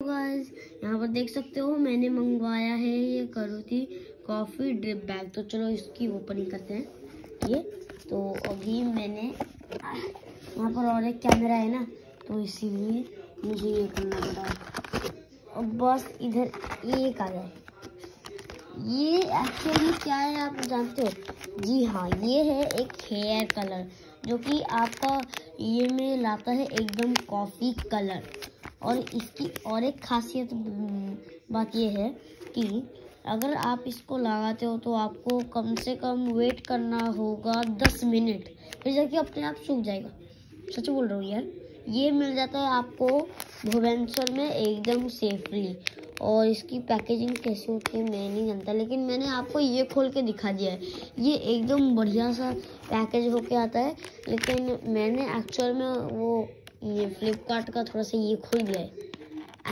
यहाँ पर देख सकते हो मैंने मंगवाया है, ये करोती कॉफ़ी ड्रिप बैग तो चलो इसकी ओपनिंग करते हैं। ये तो अभी मैंने, यहाँ पर और एक कैमरा है ना तो इसीलिए मुझे ये करना पड़ा। और बस इधर एक आ जाए ये एक्चुअली क्या है, आप जानते हो? जी हाँ ये है एक हेयर कलर जो कि आपका ये में लाता है एकदम कॉफ़ी कलर और इसकी और एक खासियत बात यह है कि अगर आप इसको लगाते हो तो आपको कम से कम वेट करना होगा दस मिनट फिर जाके अपने आप सूख जाएगा। सच बोल रहा हूँ यार। ये मिल जाता है आपको भुवनेश्वर में एकदम सेफली और इसकी पैकेजिंग कैसे होती है, मैं नहीं जानता। लेकिन मैंने आपको ये खोल के दिखा दिया है। ये एकदम बढ़िया सा पैकेज होके आता है। लेकिन मैंने एक्चुअल में वो ये फ्लिपकार्ट का थोड़ा सा ये खुल गया है।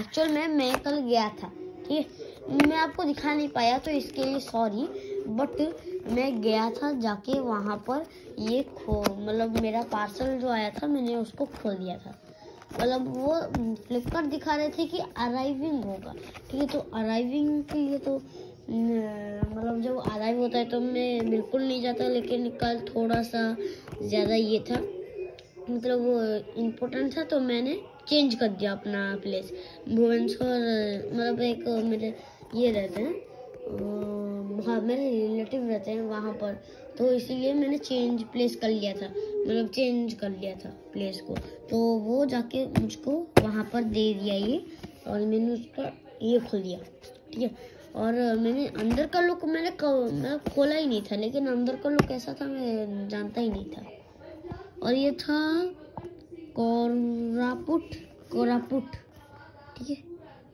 एक्चुअल में मैं कल गया था, ठीक है? मैं आपको दिखा नहीं पाया तो इसके लिए सॉरी बट मैं गया था जाके वहाँ पर ये खो मतलब मेरा पार्सल जो आया था, मैंने उसको खोल दिया था। मतलब वो फ्लिपकार्ट दिखा रहे थे कि अराइविंग होगा, ठीक है? तो अराइविंग के लिए तो मतलब जब अराइव होता है तो मैं बिल्कुल नहीं जाता, लेकिन कल थोड़ा सा ज़्यादा ये था। मतलब वो इम्पोर्टेंट था तो मैंने चेंज कर दिया अपना प्लेस भुवनेश्वर मतलब एक मेरे ये रहते हैं हाँ मेरे रिलेटिव रहते हैं वहाँ पर. तो इसीलिए मैंने चेंज प्लेस कर लिया था मतलब चेंज कर लिया था प्लेस को. तो वो जाके मुझको वहाँ पर दे दिया ये और मैंने उसका ये खोल दिया, ठीक है? और मैंने अंदर का लुक मैंने मैं खोला ही नहीं था, लेकिन अंदर का लुक कैसा था, मैं जानता ही नहीं था. और ये था कोरापुट कोरापुट, ठीक है?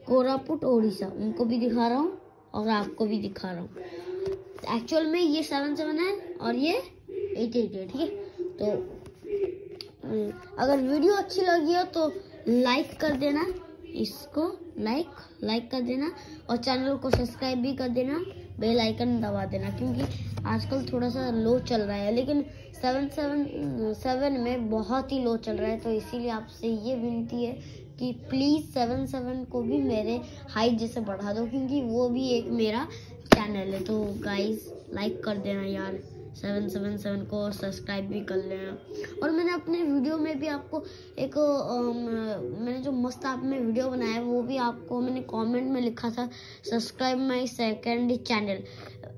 कोरापुट, ओडिशा। उनको भी दिखा रहा हूँ और आपको भी दिखा रहा हूँ। एक्चुअल में ये सेवन सेवन है और ये एट एट है, ठीक है? तो अगर वीडियो अच्छी लगी हो तो लाइक कर देना। इसको लाइक लाइक कर देना और चैनल को सब्सक्राइब भी कर देना बेल आइकन दबा देना क्योंकि आजकल थोड़ा सा लो चल रहा है। लेकिन सेवन सेवन सेवन में बहुत ही लो चल रहा है तो इसीलिए आपसे ये विनती है कि प्लीज़ सेवन सेवन को भी मेरे हाइट जैसे बढ़ा दो क्योंकि वो भी एक मेरा चैनल है। तो गाइस लाइक कर देना यार। सेवन सेवन सेवन को सब्सक्राइब भी कर लेना और मैंने अपने वीडियो में भी आपको एक मैंने जो मस्त आप में वीडियो बनाया वो भी आपको मैंने कमेंट में लिखा था, subscribe my second channel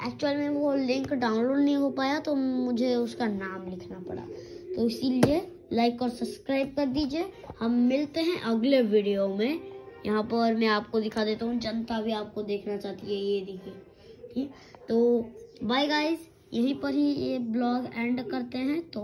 actual में वो लिंक डाउनलोड नहीं हो पाया तो मुझे उसका नाम लिखना पड़ा। तो इसीलिए लाइक और सब्सक्राइब कर दीजिए। हम मिलते हैं अगले वीडियो में। यहाँ पर मैं आपको दिखा देता हूँ। जनता भी आपको देखना चाहती है, ये देखिए। ठीक? तो बाय गाइस यहीं पर ही ये ब्लॉग एंड करते हैं तो